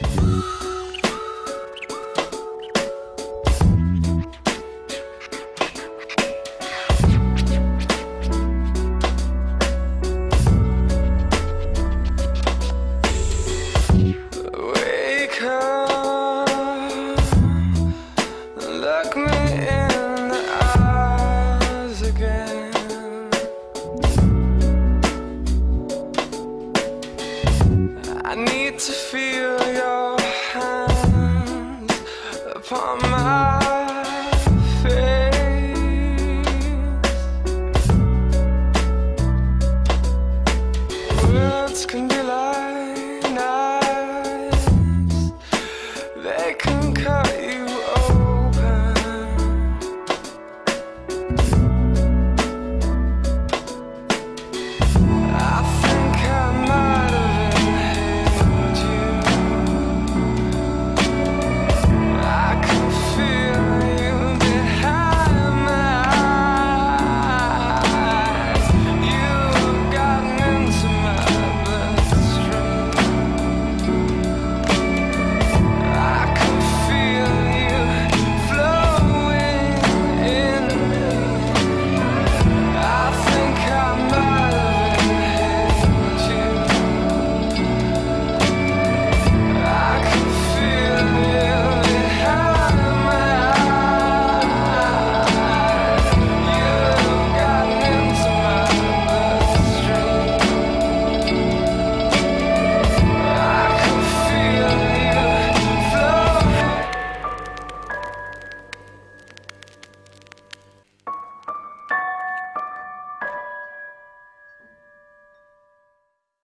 Wake I need to feel your hand upon my face. Words can